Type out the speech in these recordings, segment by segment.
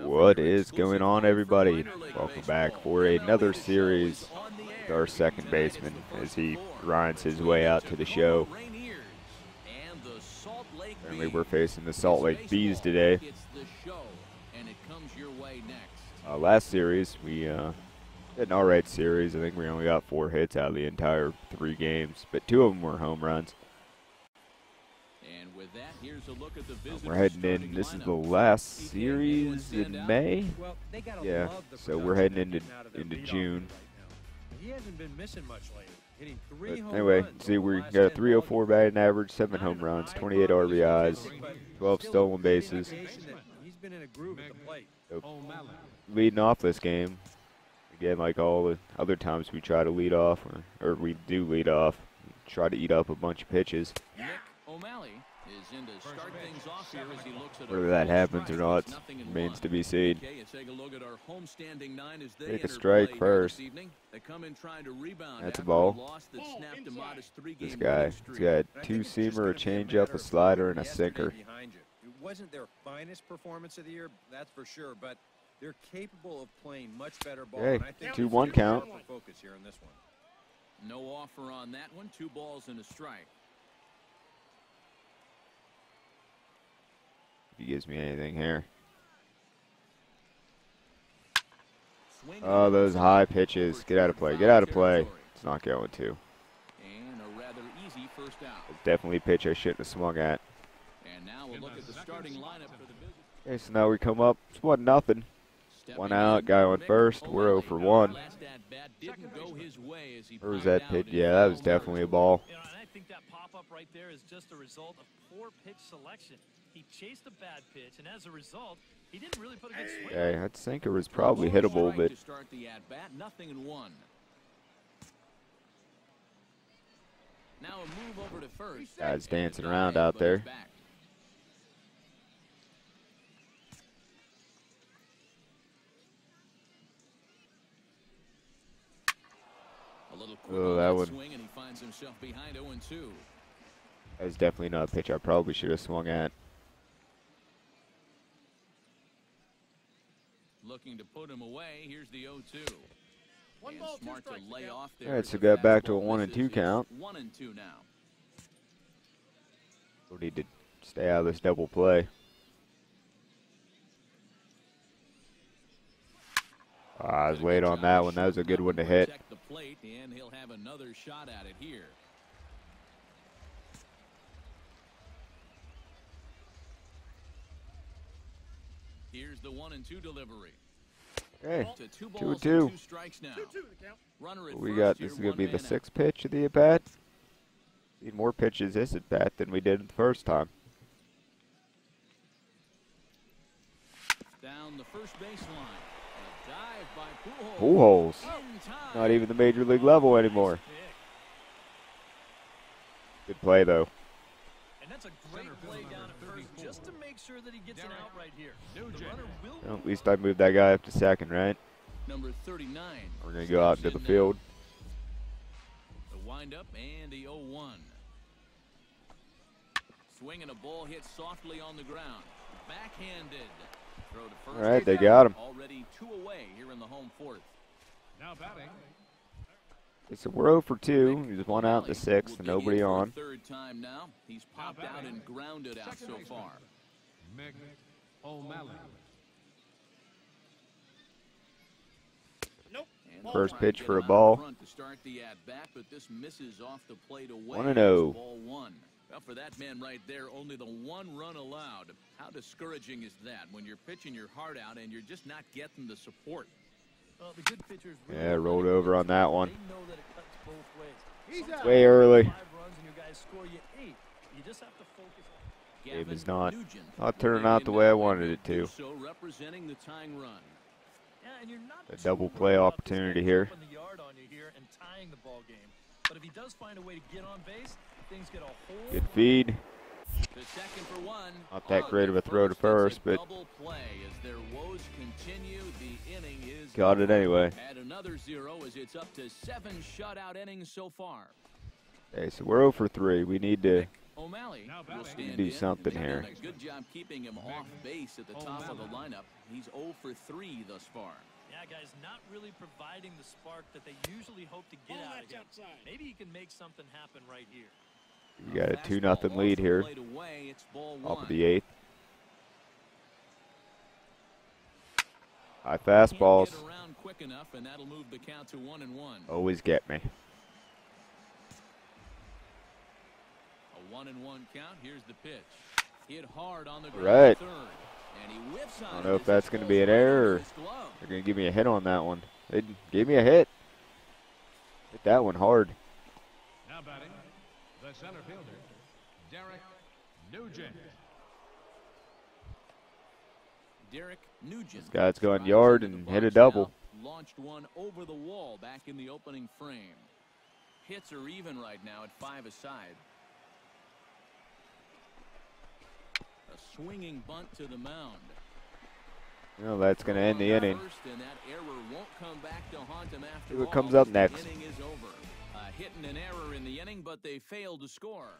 What is going on, everybody? Welcome back for another series with our second baseman as he grinds his way out to the show. Currently, we're facing the Salt Lake Bees today. Uh, last series, we uh, had an alright series. I think we only got four hits out of the entire three games, but two of them were home runs. We're heading in. This is the last series in May. Yeah, so we're heading into into June. He hasn't been missing much lately. But anyway, see, we got a last 10 304 ball batting average, seven home runs, 28 RBIs, 12 stolen bases. games. He's been in a groove at the plate. Leading off this game, again, like all the other times we try to lead off, or, or we do lead off, try to eat up a bunch of pitches. Mick O'Malley is in to start things off here as he looks at Whether that happens or not It's remains to be seen. Okay, you take a look at our homestanding nine as they Take a strike first. They come in trying to rebound That's a ball. loss snapped a modest This three-game guy, he's got a And I think it's just two-seamer, a changeup, a slider, and a sinker. behind. It wasn't their finest performance of the year, that's for sure, but they're capable of playing much better ball. Okay, and I think 2-1 count. Focus here in this one. No offer on that one. Two balls and a strike. He gives me anything here. Oh, those high pitches. Get out of play. Get out of play. It's not going to. And a rather easy first out. Definitely a pitch I shouldn't have swung at. And now we'll look at the starting lineup for the Visitors. Okay, so now we come up. It's one nothing. One out, guy on first. We're 0 for 1. Last at bat didn't go his way as he Where was that out pitch? Yeah, that was definitely a ball. You know, and I think that pop-up right there is just a result of poor pitch selection. He chased a bad pitch, and as a result, he didn't really put a good swing. Okay, that sinker was probably Full hittable, but start the at bat, nothing in one. Now a move over to first. Guys dancing around out there. A little quick Oh, that one. swing, and he finds himself behind 0 2. that was definitely not a pitch I probably should have swung at. Looking to put him away. Here's the 0-2. One and ball, two smart to lay count. off there. All right, so the got back to a one and two count. One and two now. We need to stay out of this double play. Ah, I was Did late on that one. That was a good one to hit. protect The plate, and he'll have another shot at it here. Here's the one and two delivery. Hey, To two Two balls and and two. two strikes now. Runner at we got this is gonna be the out. sixth pitch of the at bat. Need more pitches this at bat than we did the first time. Down the first baseline. A dive by Pujols. Pujols, not even the major league level anymore. Good play though. And that's a great play down at first, just to make sure that he gets an out right here. The runner will Well, at least I moved that guy up to second, right? Number 39. We're gonna go out steps into the now. field. The windup and the 0-1. Swinging a ball hit softly on the ground. Backhanded. Throw to first. All right, they got him. Already two away here in the home fourth. Now batting. Okay, so we're 0 for 2. He's one out in the O'Malley sixth, will and nobody in for a on. Third time now. He's popped out and grounded out so far. Mick O'Malley. First they'll try and pitch for a him out ball. To start the at bat, but this misses off the plate away. One and oh. It's oh. Ball one. Well, for that man right there, only the one run allowed. How discouraging is that when you're pitching your heart out and you're just not getting the support? Yeah, know rolled over on that one. They know that it cuts both ways. He's Sometimes out. Way early. Five runs and your guys score you eight. You just have to focus. Game is not- not turning out the way I wanted it to. So representing the tying run. Yeah, and you're not A double play opportunity here. jumping the yard on you here and tying the ball game. But if he does find a way to get on base, things get a whole Good feed. Not that great of a throw to first, but- play as their woes continue. The inning is Got it anyway. Add another zero as it's up to seven shutout innings so far. Okay, so we're 0 for 3. We need to O'Malley will stand Do something here. A good job keeping him off base at the top of the lineup. He's 0 for 3 thus far. Yeah, guys, not really providing the spark that they usually hope to get out of him. Maybe he can make something happen right here. We got a two nothing lead here. Plate away. It's ball Top one. of the eighth. High fastballs get quick enough, and that'll move the count to one and one. always get me. A one and one count. Here's the pitch. Hit hard on the ground Right. third. And he whiffs on I don't know if that's going to be an error under or his glove. they're going to give me a hit on that one. They gave me a hit. Hit that one hard. Now batting, the center fielder, Derek Nugent. Derek Nugent. This guy's going yard and hit a double. now. Launched one over the wall back in the opening frame. Hits are even right now at five aside. A swinging bunt to the mound. Well, that's going to end the inning. First, and that error won't come back to haunt him after See what comes up next. The inning is over. A hit and an error in the inning, but they failed to score.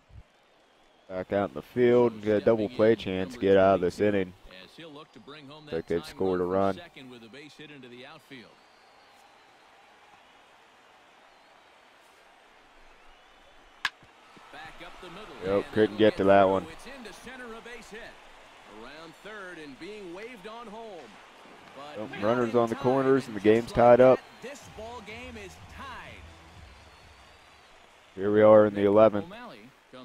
Back out in the field, get a double play chance, get out of this inning. Think they've scored a run. Yep, couldn't get to that one. Yep, runners on the corners and the game's tied up. Here we are in the Mick 11th.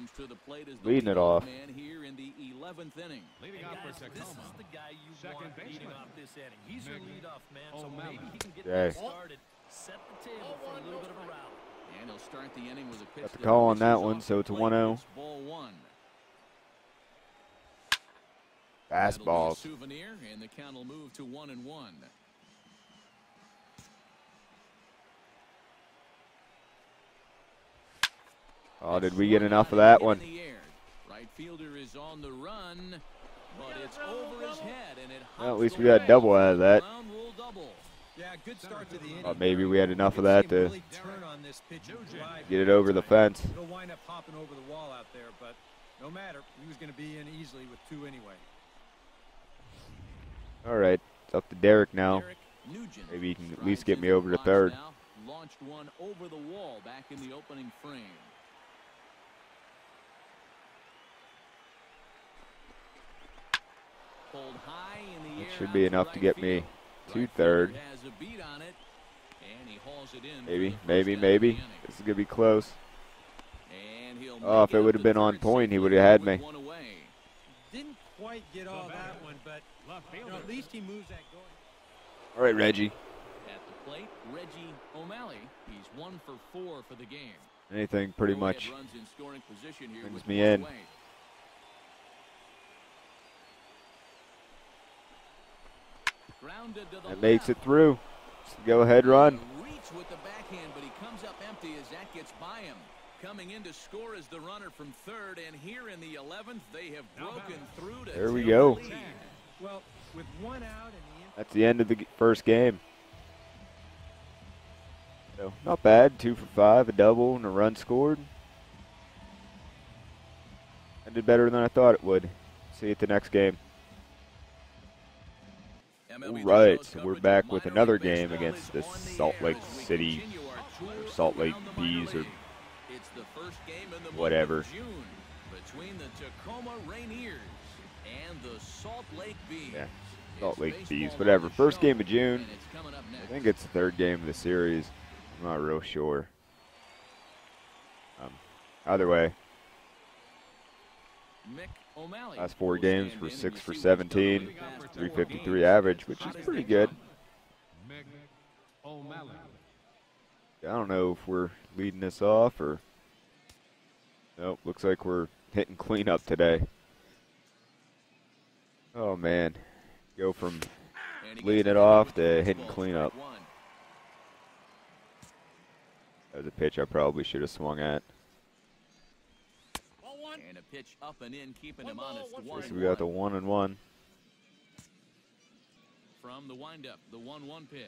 O'Malley comes to the plate as the Leading it off. Man here in the 11th inning. Leading And off for guys, this is the guy you Second want leading baseman. off this inning. He's your Mick leadoff man, so O'Malley. maybe he can get Okay. things started, set the table oh, for a little bit of a rally. And he'll start the inning with a pitch Got the call on that one, so it's a 1-0. It's ball one. That'll be a Fastballs. souvenir, and the count will move to one and one. Oh, did we get enough of that one? Right fielder is on the run, but it's over his head, and it Well, at least we got wall. double out of that. Yeah, good start to the maybe we had enough of that to get it over the fence. It'll wind up hopping over the wall out there, but no matter. He was going to be in easily with two anyway. All right, it's up to Derek now. Maybe he can at least get me over to third. Launched one over the wall back in the opening frame. Pulled high in the That should be enough to get me field. to third. fielder Has a beat on it, and he hauls it in for Maybe, maybe, maybe. This is gonna be close. Oh, if it would've been on point, he would've had me. Didn't quite get all that one, but Left you fielder. know, at least he moves that going. All right, Reggie. At the plate, Reggie O'Malley. He's one for four for the game. Anything pretty much it runs in scoring position here brings me one in. away. Grounded to the that makes it through. Go ahead run. Reach with the backhand, but he comes up empty as that gets by him. Coming in to score is the runner from third, and here in the 11th, they have broken through to There we go. the. Well, with one out and the That's the end of the first game. So not bad. Two for five, a double, and a run scored. I did better than I thought it would. See you at the next game. Right, The so Show's we're back with another game against the Salt Lake City Salt Lake around the minor Bees or leagues. It's the first game in the month of whatever. Between the Tacoma Rainiers and the Salt Lake Bees. Yeah, Salt Lake Bees, whatever. First game of June. and it's coming up I think it's the third game of the series. I'm not real sure. Um, either way, Mick last four games were six for see 17, over the past four 353 average, which is pretty good. come? Mick O'Malley. I don't know if we're leading this off or. Nope, looks like we're hitting cleanup today. Oh man, go from And he gets leading it off to hitting cleanup. that was a pitch I probably should have swung at. And a pitch up and in, keeping him honest. One So we got the one. one and one. From the windup, the one-one pitch.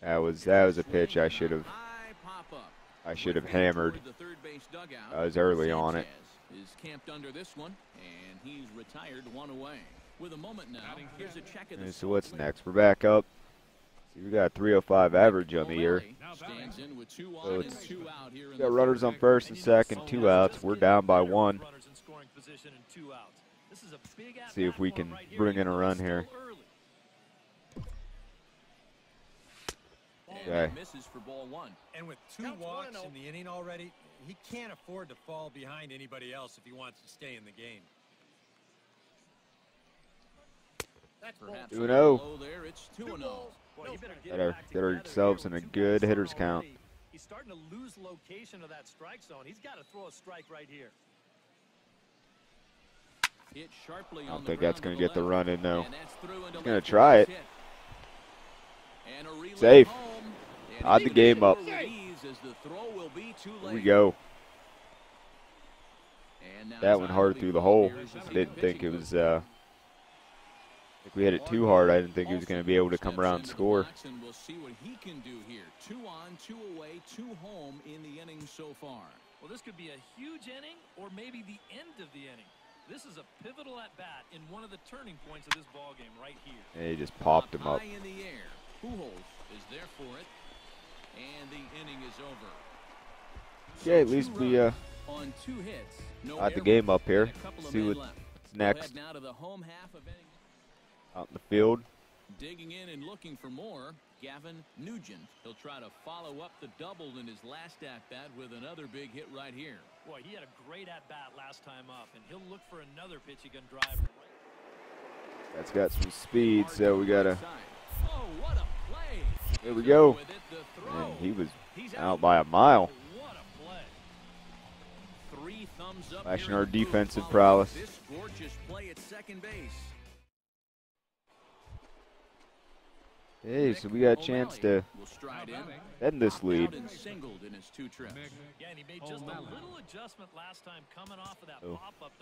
That was that was a pitch I should have. High pop up. I should have hammered. toward the third base dugout. I was early on it. Sanchez Is camped under this one, and he's retired one away. With a moment now, here's a check of the so what's next? We're back up. See, we got 305 average on the year. O'Malley stands in with two So on and it's- two out here in Got runners on first and And you know second, two outs. We're down by one. runners in scoring position and two outs. This is a big See if we can bring in a run here. Okay. misses for ball one. And with two walks oh. in the inning already, he can't afford to fall behind anybody else if he wants to stay in the game. 2 0. Better get ourselves in a good hitter's count. He's starting to lose location of that strike zone. He's got to throw a strike right here. I don't think that's going to get the run in, though. He's going to try it. Safe. Odd the game up. Here we go. That went hard through the hole. I Didn't think it was uh, we hit it too hard, I didn't think he was going to be able to come around and score. And we'll see what he can do here. Two on, two away, two home in the inning so far. Well, this could be a huge inning or maybe the end of the inning. This is a pivotal at bat in one of the turning points of this ball game right here. And he just popped him up. High in the air. Pujols is there for it. And the inning is over. Yeah, at least two we uh, on two hits. No got the game up here. and a couple of See men what's left. We'll next out in the field. Digging in and looking for more, Gavin Nugent. He'll try to follow up the double in his last at-bat with another big hit right here. Boy, he had a great at bat last time up, and he'll look for another pitch he can drive. That's got some speed, so we got to. Oh, what a play! There we go. up with it, the throw. And he was out by a mile. What a play. Three thumbs up Flashing here our in the booth defensive following prowess. This gorgeous play at second base. Hey, so we got a chance to end this lead.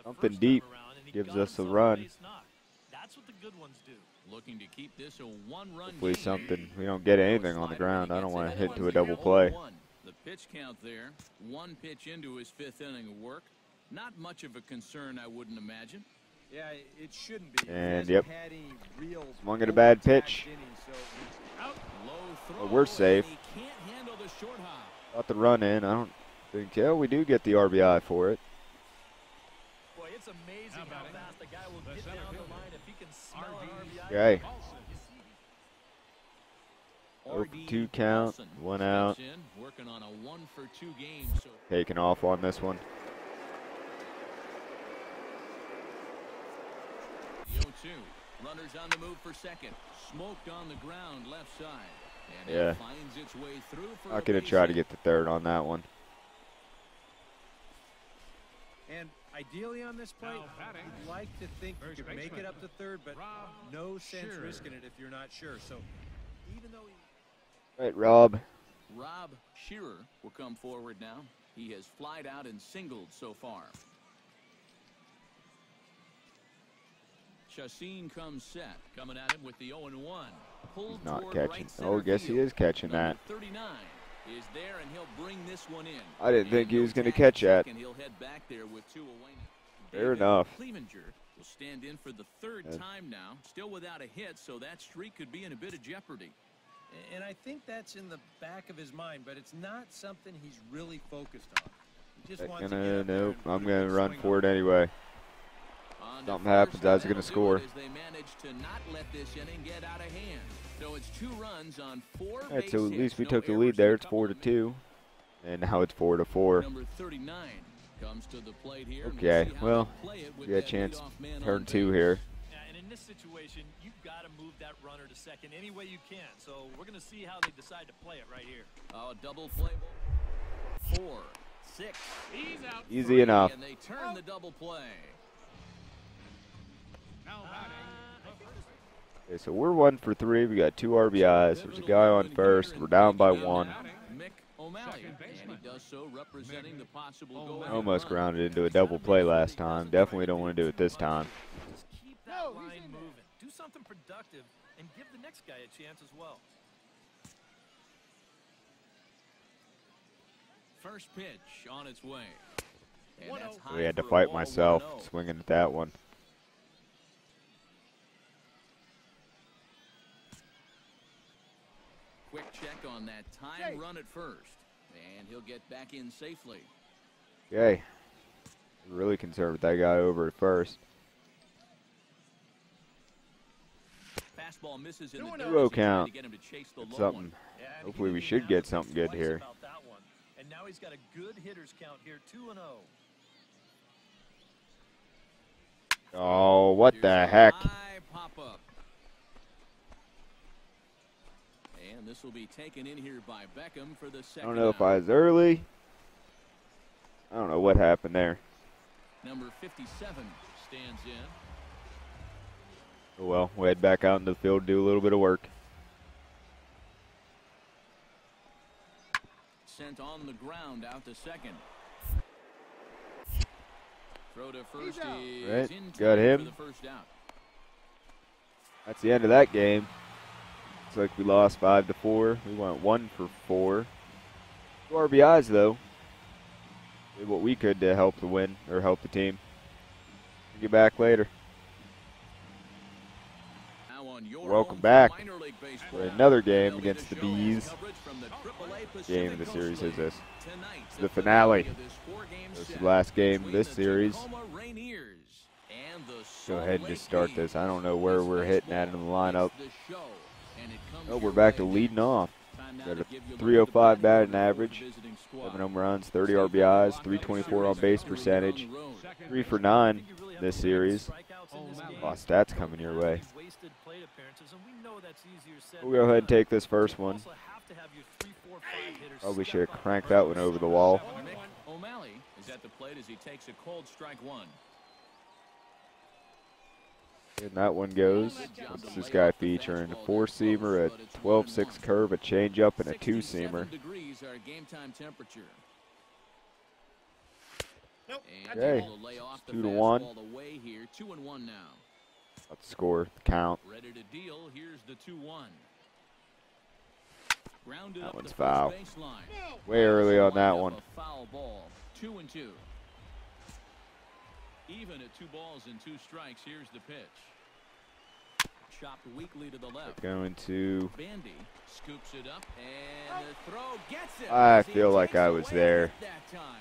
something deep gives us a run. Hopefully something. We don't get anything on the ground. I don't want to hit to a double play. The pitch count there, one pitch into his fifth inning of work. Not much of a concern, I wouldn't imagine. Yeah, it shouldn't be. And, yep. had any Swung at a bad pitch. innings, so Low throw. Well, we're safe. and He can't handle the short hop. Got the run in. I don't think. Yeah, we do get the RBI for it. Boy, it's amazing Now how batting, fast a guy will the get center down the line if he can smell an R.D. RBI. Okay. Paulson. For RD two count, one out. working on a one for two game. Taking off on this one. The 0-2. Runners on the move for second. Smoked on the ground left side. And Yeah. it finds its way through for I a could have tried to get the third on that one. And ideally on this play, Now batting. you'd like to think you could make it up to third, but Rob no sense Shearer. risking it if you're not sure. So even though he Right, Rob. Rob Shearer will come forward now. He has flied out and singled so far. Chassin comes set, coming at him with the 0 1. Pulled He's not catching. Right Oh, center guess he is catching that. 39 is there, and he'll bring this one in. I didn't think he was going to catch that. second. He'll head back there with two away. Fair David enough. Clevenger will stand in for the third Yeah. time now, still without a hit, so that streak could be in a bit of jeopardy. And I think that's in the back of his mind, but it's not something he's really focused on. He just Not wants Gonna up there nope. I'm gonna run swing for it anyway. On Something happens, and guys are gonna score. they manage to not let this inning get out of hand. So it's two runs on four All right, so at least we no took the lead there. It's four to two, and now it's four to four. Number 39 comes to the plate here. Okay, we'll, see how well, they play it with we got a chance. leadoff Turn two base. here. Yeah, and in this situation, you've got to move that runner to second any way you can. So we're going to see how they decide to play it right here. Oh, a double play. Four, six. He's out. Easy three, enough. And they turn the double play. Okay, so we're one for three. We got two RBIs. There's a guy on first. We're down by one. Mick O'Malley. Second And baseman. he does so representing the possible goal. O'Malley. Almost grounded into a double play last time. Definitely don't want to do it this time. Just keep that line moving. Do something productive and give the next guy a chance as well. First pitch on its way. We had to fight myself oh. swinging at that one. On that time run at first. And he'll get back in safely. Okay. Really concerned with that guy over at first. Fastball misses in the Two dirt and as he tried count. to get him to chase the low something. one. Yeah, and he Hopefully we should get something good here. about that one. And now he's got a good hitters count here, 2 and oh. 0. Oh, what Here's the a heck? high pop-up. And this will be taken in here by Beckham for the I don't know if. I was early. I don't know what happened there. Number 57 stands in. Oh well, we'll head back out into the field, do a little bit of work. Sent on the ground out to second. Throw to first out. is Right, in got him. for the first out. That's the end of that game. Looks like we lost five to four. We went one for four. Two RBIs though. Did what we could to help the win or help the team. Get back later. Now on your Welcome back minor league baseball. for another game against the Bees. Game of the series is this. The finale. this is the last game of this series. Tacoma Rainiers and the Go ahead and just start this. I don't know where we're hitting at in the lineup. Is the show, and it comes Oh, we're back to leading off. Time Got a give you a oh look at the 305 batting batting order for average, the. Seven home runs, 30 RBIs, 324 on base percentage, three for nine I think you really have this series. strikeouts Oh. Lot of stats coming your way. Wasted plate appearances, and we know that's easier said We'll go ahead and take this first You one. also have to have your three, four, five hitters Probably should have cranked that one over the wall. O'Malley is at the plate as he takes a cold strike one. And that one goes. What's this guy featuring? A four seamer, a 12 6 curve, a changeup, and a two 67 seamer. degrees our game time temperature. Nope. And Okay. able to lay off the Two to one. fastball away here. Two and one now. Let's score. Count. Ready to deal. Here's the two one. That one's foul. Way early on that one. Foul ball. Two and two. Even at two balls and two strikes. Here's the pitch. Chopped weakly to the left. Going to. Bandy scoops it up and oh. the throw gets it. I feel like I was there. That time.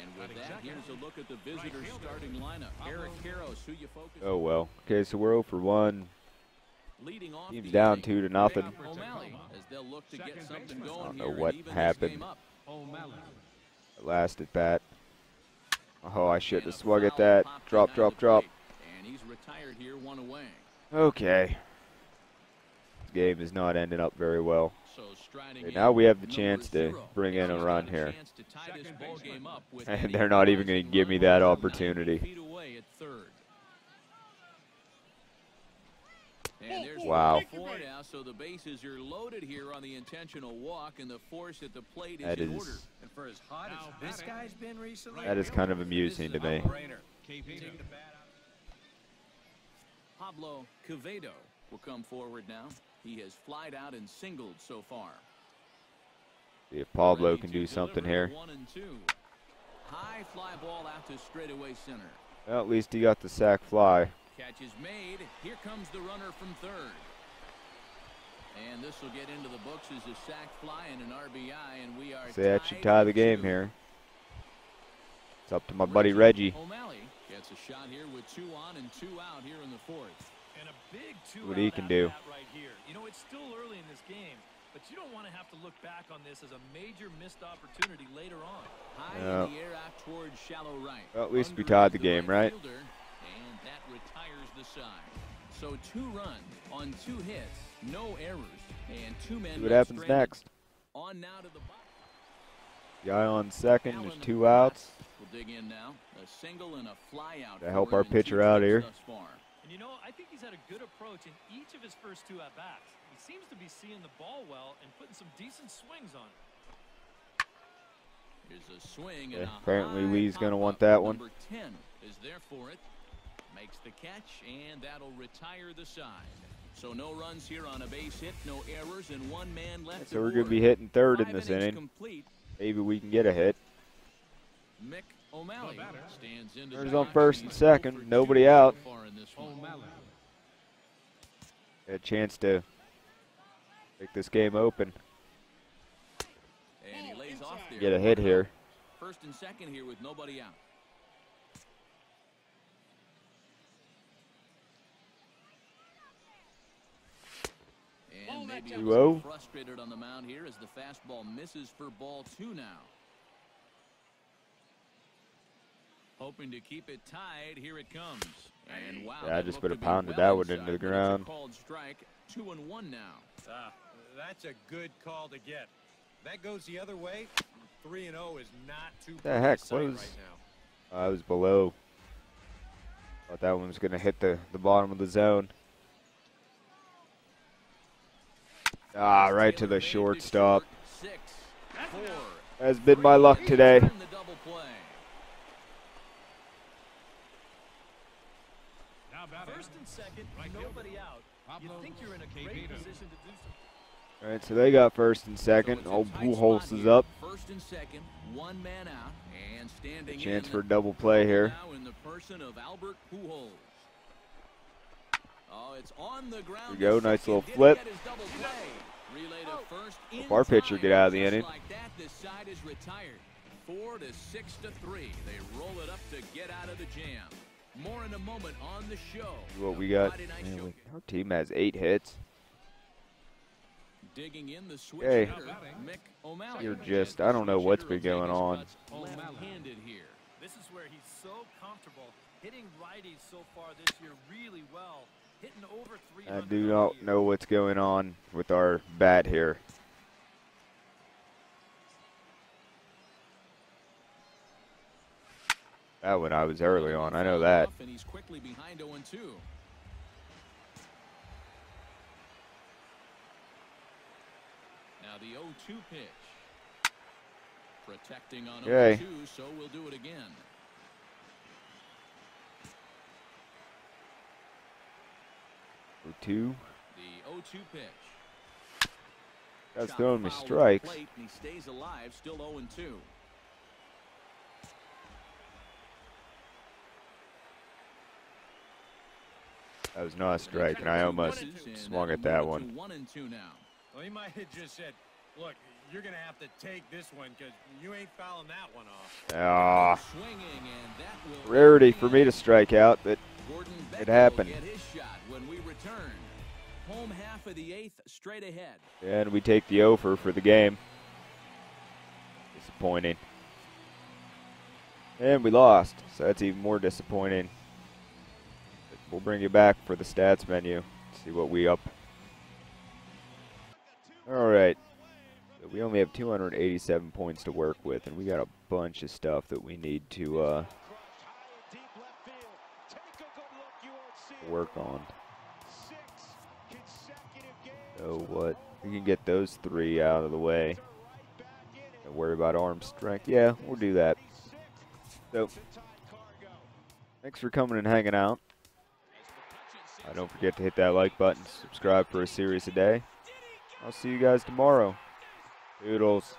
And with that, here's a look at the visitors' starting lineup. Eric Karros, who you focus Oh well. Okay, so we're 0 for 1. leading off Team's down two to nothing. As look to get Second something baseman. going I don't know here what happened. game up. O'Malley. Last at bat. Oh, I shouldn't have swung at that. Drop, drop, drop. And he's retired here, one away. Okay. This game is not ending up very well. In, now we have the chance to bring in a run here. to And they're not even gonna give me that opportunity. feet away at third. And there's Wow. one four now, so the bases are loaded here on the intentional walk, and the force at the plate is That in order. And for as hot as this guy's been recently, that is kind of amusing to this is a me. no-brainer. Capino. Take the bat out. Pablo Quevedo will come forward now. He has flied out and singled so far. See if Pablo can do something here. One and two. High fly ball out to straightaway center. Well, at least he got the sac fly. Catch is made. Here comes the runner from third. And this will get into the books as a sac fly and an RBI, and we are So that should tie the game here. It's up to my buddy Reggie. O'Malley gets a shot here with two on and two out here in the fourth. And a big two What he can do. right here. You know, it's still early in this game, but you don't want to have to look back on this as a major missed opportunity later on. High Yeah. in the air out towards shallow right. Well, at least we tied the game, right right? fielder, and that retires the side. So two runs on two hits, no errors, and two men See what happens stranded. next. On now to the bottom. Guy on second. Allen There's at the two outs. We'll dig in now. A single and a fly out. To help our pitcher out here. And you know, I think he's had a good approach in each of his first two at bats. He seems to be seeing the ball well and putting some decent swings on it. Here's a swing Yeah, and a apparently Lee's gonna want that one. Number 10 is there for it. Makes the catch, and that'll retire the side. So no runs here on a base hit, no errors, and one man left. So we're going to be hitting third in this inning. Complete, maybe we can get a hit. Mick O'Malley stands into Runners on first and second, nobody out. so far in this one. O'Malley. A chance to make this game open. And he lays off there. Get a hit here. First and second here with nobody out. And maybe he was a 2-0. frustrated on the mound here as the fastball misses for ball two now. Hoping to keep it tied, here it comes. And wow, Yeah, I just looked would've to be pounded well that one into the but it's a ground. Called strike, two and one now. Ah, that's a good call to get. That goes the other way. 3 and 0 is not too The heck, was- right now. I was below. Thought that one was going to hit the, the bottom of the zone. Ah, right to the shortstop. Has been my luck today. Turn the double play. Now batting. First and second, nobody out. You think you're in a great position to do so. All right, so they got first and second. So it's a Old Pujols is up. First and second, one man out, and standing chance for a double play here. Now in the person of Albert Pujols. Oh, it's on the ground. Here we go, nice little flip. get his double play? Relay to oh. first in Hope our pitcher get out of the Just inning. Like that, this side is retired. Four to six to three. They roll it up to get out of the jam. More in a moment on the show. What we got. Man, we- our team has eight hits. Digging in the switch Hey. Mick O'Malley. You're just- I don't know what's been going on. butts Left-handed here. This is where he's so comfortable hitting righties so far this year really well, hitting over 300. I do not know what's going on with our bat here. That one I was early on. I know that. And he's quickly behind 0 2. Now the 0 2 pitch. Protecting on 0 Okay. 2, so we'll do it again. Two. The 0 2 pitch. Guy's Shot throwing me foul to the strikes. plate, and he stays alive, still 0 2. That was not a strike, and I almost swung at that one. One and two now. Well, he might have just said, look, you're going to have to take this one because you ain't fouling that one off. Ah, Swinging, and that will rarity for me to strike out, but Gordon It happened. Get his shot when we return. Home half of the eighth, straight ahead. and we take the over for the game. Disappointing. And we lost, so that's even more disappointing. But We'll bring you back for the stats menu. See what we up. All right. So we only have 287 points to work with, and we got a bunch of stuff that we need to uh, work on. So what? We can get those three out of the way. And worry about arm strength. Yeah, we'll do that. So, thanks for coming and hanging out. Uh, don't forget to hit that like button, subscribe for a series a day. I'll see you guys tomorrow. Doodles.